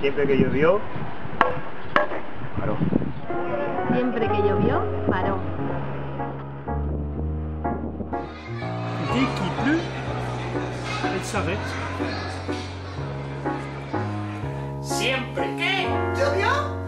Siempre que llovió, paró. Siempre que llovió, paró. Dès qu'il pleut, elle s'arrête. Siempre que ¿Llovió?